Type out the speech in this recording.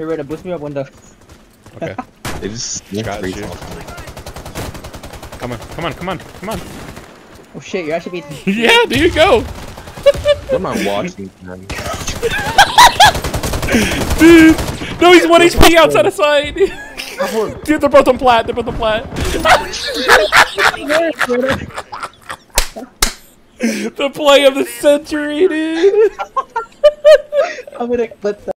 Here, Reta, boost me up window. Okay. They just Got you. Come on, come on, come on, come on. Oh shit, you're actually beating. Yeah, there you go. What am I watching? Dude. No, he's 1 HP outside of sight. Dude, they're both on plat. They're both on plat. the play of the century, dude. I'm gonna clip that.